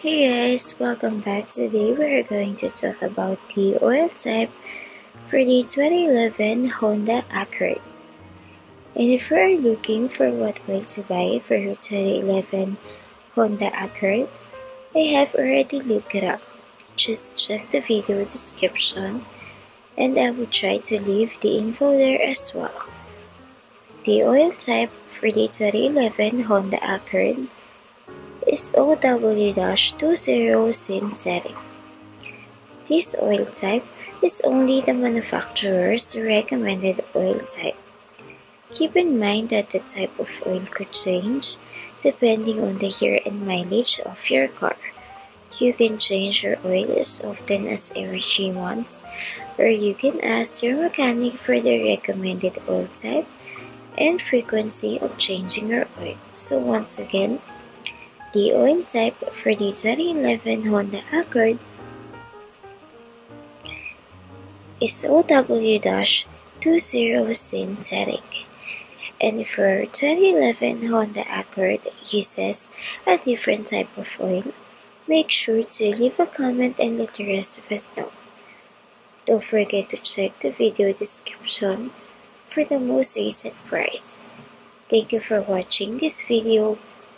Hey guys, welcome back. Today we're going to talk about the oil type for the 2011 Honda Accord. And if you are looking for what oil to buy for your 2011 Honda Accord, I have already looked it up. Just check the video description and I will try to leave the info there as well. The oil type for the 2011 Honda Accord is OW-20 synthetic. This oil type is only the manufacturer's recommended oil type. Keep in mind that the type of oil could change depending on the year and mileage of your car. You can change your oil as often as every 3 months or you can ask your mechanic for the recommended oil type and frequency of changing your oil. So once again, the oil type for the 2011 Honda Accord is OW-20 synthetic and for 2011 Honda Accord uses a different type of oil, make sure to leave a comment and let the rest of us know. Don't forget to check the video description for the most recent price. Thank you for watching this video.